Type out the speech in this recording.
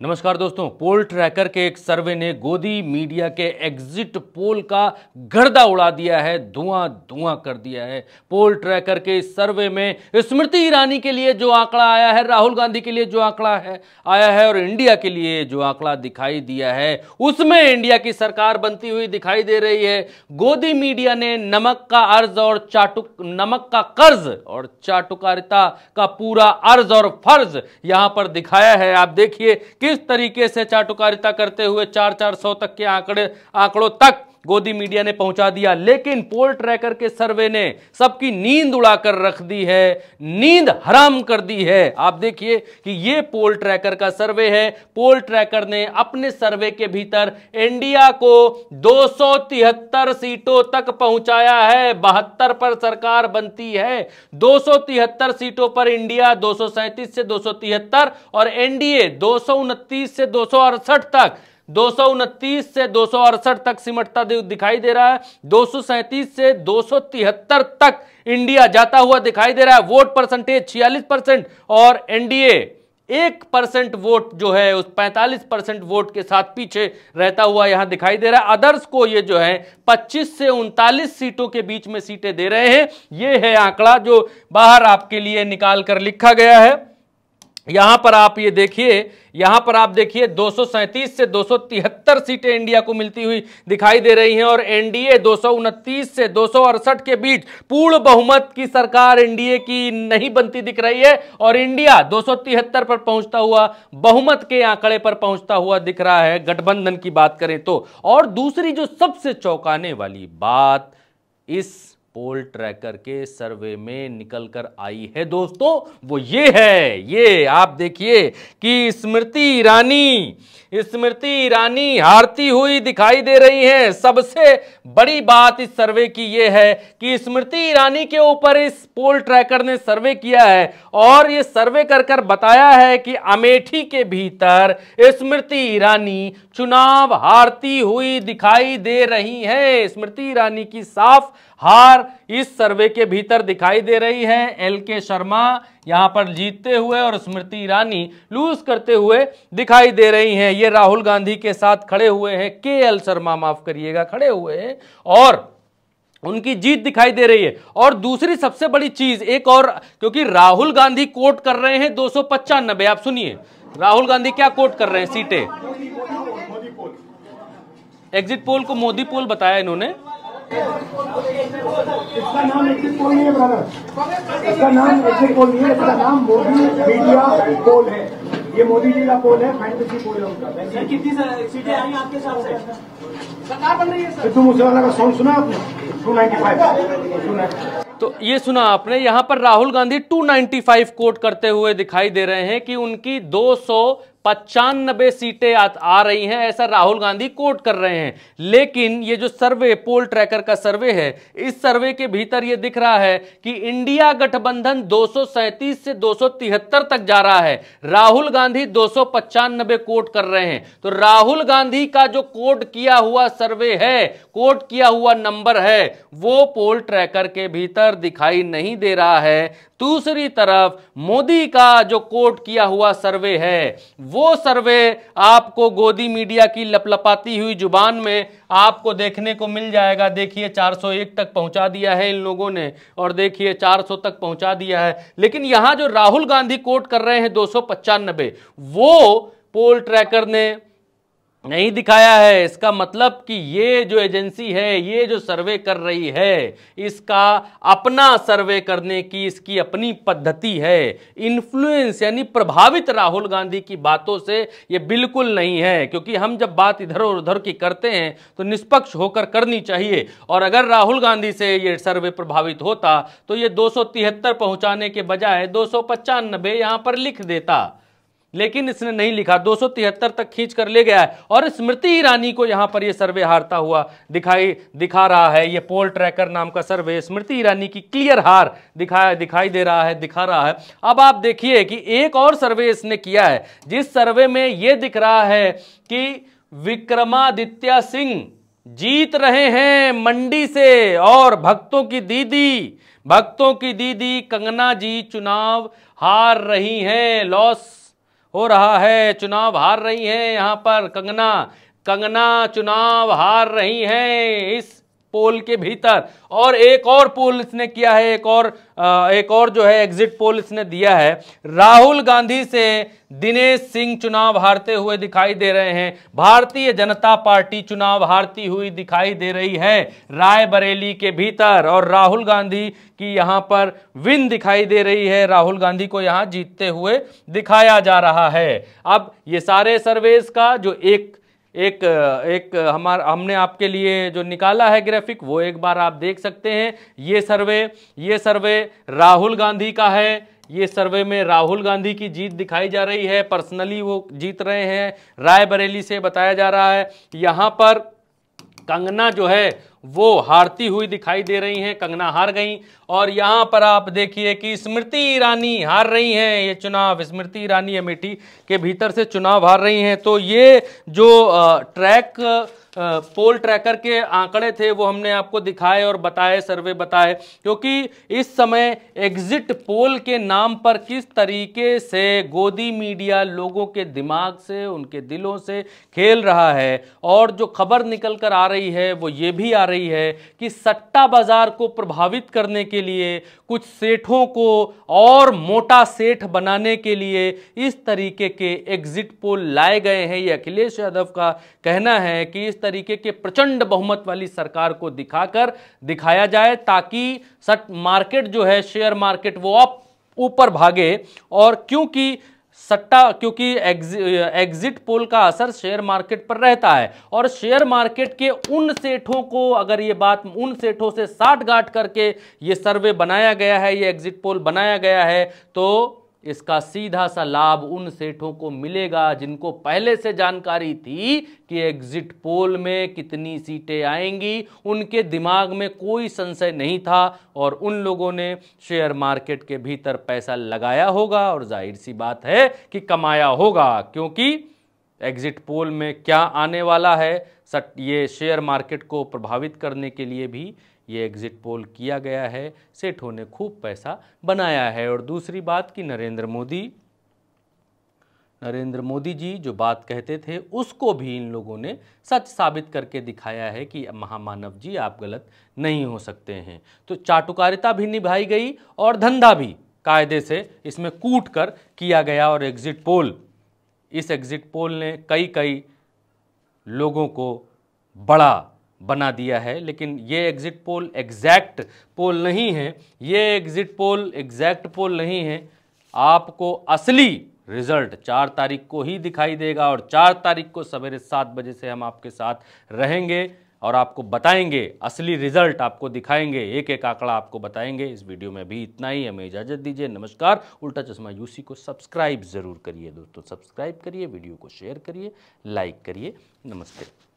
नमस्कार दोस्तों, पोल ट्रैकर के एक सर्वे ने गोदी मीडिया के एग्जिट पोल का गर्दा उड़ा दिया है धुआँ धुआँ कर दिया है। पोल ट्रैकर के इस सर्वे में स्मृति ईरानी के लिए जो आंकड़ा आया है, राहुल गांधी के लिए जो आंकड़ा है, आया है और इंडिया के लिए जो आंकड़ा दिखाई दिया है, उसमें इंडिया की सरकार बनती हुई दिखाई दे रही है। गोदी मीडिया ने नमक का अर्ज़ और चाटुक, नमक का कर्ज और चाटुकारिता का पूरा अर्ज़ और फ़र्ज़ यहाँ पर दिखाया है। आप देखिए किस तरीके से चाटुकारिता करते हुए चार चार सौ तक के आंकड़े आंकड़ों तक गोदी मीडिया ने पहुँचा दिया, लेकिन पोल ट्रैकर के सर्वे ने सबकी नींद उड़ाकर रख दी है, नींद हराम कर दी है। आप देखिए कि ये पोल ट्रैकर का सर्वे है। पोल ट्रैकर ने अपने सर्वे के भीतर इंडिया को दो सौ तिहत्तर सीटों तक पहुँचाया है। बहत्तर पर सरकार बनती है। दो सौ तिहत्तर सीटों पर इंडिया, दो सौ सैंतीस से दो सौ तिहत्तर और एनडीए दो सौ उनतीस से दो सौ अड़सठ तक। दो सौ उनतीस से दो सौ अड़सठ तक सिमटता दिखाई दे रहा है। दो सौ सैंतीस से दो सौ तिहत्तर तक इंडिया जाता हुआ दिखाई दे रहा है। वोट परसेंटेज छियालीस परसेंट और एनडीए एक परसेंट वोट जो है, उस 45 परसेंट वोट के साथ पीछे रहता हुआ यहाँ दिखाई दे रहा है। अदर्स को ये जो है 25 से उनतालीस सीटों के बीच में सीटें दे रहे हैं। ये है आंकड़ा जो बाहर आपके लिए निकाल कर लिखा गया है। यहाँ पर आप ये देखिए, यहाँ पर आप देखिए दो सौ सैंतीस से दो सौ तिहत्तर सीटें इंडिया को मिलती हुई दिखाई दे रही हैं और एनडीए दो सौ उनतीस से दो सौ अड़सठ के बीच पूर्ण बहुमत की सरकार एनडीए की नहीं बनती दिख रही है और इंडिया दो सौ तिहत्तर पर पहुँचता हुआ, बहुमत के आंकड़े पर पहुँचता हुआ दिख रहा है। गठबंधन की बात करें तो। और दूसरी जो सबसे चौंकाने वाली बात इस पोल ट्रैकर के सर्वे में निकल कर आई है दोस्तों, वो ये है, ये आप देखिए कि स्मृति ईरानी स्मृति ईरानी हारती हुई दिखाई दे रही हैं। सबसे बड़ी बात इस सर्वे की ये है कि स्मृति ईरानी के ऊपर इस पोल ट्रैकर ने सर्वे किया है और ये सर्वे कर कर बताया है कि अमेठी के भीतर स्मृति ईरानी चुनाव हारती हुई दिखाई दे रही है। स्मृति ईरानी की साफ़ हार इस सर्वे के भीतर दिखाई दे रही है। एल के शर्मा यहाँ पर जीतते हुए और स्मृति ईरानी लूज करते हुए दिखाई दे रही हैं। ये राहुल गांधी के साथ खड़े हुए हैं। के एल शर्मा, माफ़ करिएगा, खड़े हुए हैं और उनकी जीत दिखाई दे रही है। और दूसरी सबसे बड़ी चीज़, एक और, क्योंकि राहुल गांधी कोट कर रहे हैं दो आप सुनिए, राहुल गांधी क्या कोट कर रहे हैं? सीटें। एग्जिट पोल को मोदी पोल बताया इन्होंने। इसका नाम एग्जिट पोल नहीं है ब्रदर इसका नाम एग्जिट पोल नहीं है इसका नाम मोदी मीडिया पोल है। ये मोदी जी का पोल है फैंटेसी पोल है उनका। सर कितनी सीटें आई आपके हिसाब से सरकार बन रही है सर। सिद्धू मूसेवाला का सॉन्ग सुना आपने? टू नाइन्टी फाइव तो ये सुना आपने यहाँ पर राहुल गांधी 295 कोट करते हुए दिखाई दे रहे हैं कि उनकी 200 पचानबे सीटें आ, आ रही हैं ऐसा राहुल गांधी कोट कर रहे हैं। लेकिन ये जो सर्वे पोल ट्रैकर का सर्वे है इस सर्वे के भीतर ये दिख रहा है कि इंडिया गठबंधन दो से दो सौ तिहत्तर तक जा रहा है। राहुल गांधी दो कोट कर रहे हैं। तो राहुल गांधी का जो कोट किया हुआ सर्वे है कोट किया हुआ नंबर है वो पोल ट्रैकर के भीतर दिखाई नहीं दे रहा है। दूसरी तरफ़ मोदी का जो कोट किया हुआ सर्वे है वो सर्वे आपको गोदी मीडिया की लपलपाती हुई ज़ुबान में आपको देखने को मिल जाएगा। देखिए 401 तक पहुँचा दिया है इन लोगों ने और देखिए 400 तक पहुँचा दिया है। लेकिन यहाँ जो राहुल गांधी कोट कर रहे हैं, दो वो पोल ट्रैकर ने नहीं दिखाया है। इसका मतलब कि ये जो एजेंसी है, ये जो सर्वे कर रही है, इसका अपना सर्वे करने की इसकी अपनी पद्धति है। इन्फ्लुएंस यानी प्रभावित राहुल गांधी की बातों से ये बिल्कुल नहीं है, क्योंकि हम जब बात इधर और उधर की करते हैं तो निष्पक्ष होकर करनी चाहिए। और अगर राहुल गांधी से ये सर्वे प्रभावित होता तो ये दो सौ तिहत्तर पहुँचाने के बजाय दो सौ पर लिख देता। लेकिन इसने नहीं लिखा। दो सौ तिहत्तर तक खींच कर ले गया है और स्मृति ईरानी को यहाँ पर यह सर्वे हारता हुआ दिखाई, दिखा रहा है। ये पोल ट्रैकर नाम का सर्वे स्मृति ईरानी की क्लियर हार दिखाया दिखाई दे रहा है, दिखा रहा है। अब आप देखिए कि एक और सर्वे इसने किया है, जिस सर्वे में यह दिख रहा है कि विक्रमादित्य सिंह जीत रहे हैं मंडी से और भक्तों की दीदी, भक्तों की दीदी कंगना जी चुनाव हार रही हैं, लॉस हो रहा है, चुनाव हार रही हैं यहाँ पर, कंगना कंगना चुनाव हार रही हैं इस पोल के भीतर। और एक और पोल इसने किया है, एक और एक और जो है एग्जिट पोल इसने दिया है। राहुल गांधी से दिनेश सिंह चुनाव हारते हुए दिखाई दे रहे हैं। भारतीय जनता पार्टी चुनाव हारती हुई दिखाई दे रही है रायबरेली के भीतर। और राहुल गांधी की यहाँ पर विन दिखाई दे रही है। राहुल गांधी को यहाँ जीतते हुए दिखाया जा रहा है। अब ये सारे सर्वेस का जो एक एक एक हमार, हमने आपके लिए जो निकाला है ग्राफिक वो एक बार आप देख सकते हैं। ये सर्वे ये सर्वे राहुल गांधी का है। ये सर्वे में राहुल गांधी की जीत दिखाई जा रही है। पर्सनली वो जीत रहे हैं। रायबरेली से बताया जा रहा है। यहाँ पर कंगना जो है वो हारती हुई दिखाई दे रही हैं, कंगना हार गई। और यहाँ पर आप देखिए कि स्मृति ईरानी हार रही हैं, ये चुनाव, स्मृति ईरानी अमेठी के भीतर से चुनाव हार रही हैं। तो ये जो ट्रैक पोल ट्रैकर के आंकड़े थे, वो हमने आपको दिखाए और बताए, सर्वे बताए। क्योंकि इस समय एग्जिट पोल के नाम पर किस तरीके से गोदी मीडिया लोगों के दिमाग से, उनके दिलों से खेल रहा है, और जो खबर निकल कर आ रही है, वो ये भी आ रही है कि सट्टा बाज़ार को प्रभावित करने के लिए, कुछ सेठों को और मोटा सेठ बनाने के लिए इस तरीके के एग्जिट पोल लाए गए हैं। ये अखिलेश यादव का कहना है कि इस तरीके के प्रचंड बहुमत वाली सरकार को दिखाकर, दिखाया जाए ताकि सट, मार्केट जो है, शेयर मार्केट वो अप ऊपर भागे और क्योंकि सट्टा, क्योंकि एग्जिट पोल का असर शेयर मार्केट पर रहता है। और शेयर मार्केट के उन सेठों को, अगर ये बात उन सेठों से साठ गांठ करके ये सर्वे बनाया गया है, ये एग्जिट पोल बनाया गया है तो इसका सीधा सा लाभ उन सेठों को मिलेगा जिनको पहले से जानकारी थी कि एग्जिट पोल में कितनी सीटें आएँगी। उनके दिमाग में कोई संशय नहीं था और उन लोगों ने शेयर मार्केट के भीतर पैसा लगाया होगा और ज़ाहिर सी बात है कि कमाया होगा, क्योंकि एग्जिट पोल में क्या आने वाला है? सट ये शेयर मार्केट को प्रभावित करने के लिए भी ये एग्जिट पोल किया गया है, सेठों ने खूब पैसा बनाया है। और दूसरी बात कि नरेंद्र मोदी नरेंद्र मोदी जी जो बात कहते थे, उसको भी इन लोगों ने सच साबित करके दिखाया है कि महामानव जी आप गलत नहीं हो सकते हैं। तो चाटुकारिता भी निभाई गई और धंधा भी कायदे से इसमें कूट कर किया गया। और एग्जिट पोल इस एग्जिट पोल ने कई कई लोगों को बड़ा बना दिया है, लेकिन ये एग्ज़िट पोल एग्जैक्ट पोल नहीं है। ये एग्ज़िट पोल एग्जैक्ट पोल नहीं है। आपको असली रिज़ल्ट चार तारीख को ही दिखाई देगा और चार तारीख को सवेरे सात बजे से हम आपके साथ रहेंगे और आपको बताएँगे, असली रिज़ल्ट आपको दिखाएँगे। एक एक आंकड़ा आपको बताएँगे। इस वीडियो में भी इतना ही। हमें इजाज़त दीजिए। नमस्कार। उल्टा चश्मा यूसी को सब्सक्राइब ज़रूर करिए दोस्तों। सब्सक्राइब करिए, वीडियो को शेयर करिए लाइक करिए। नमस्ते।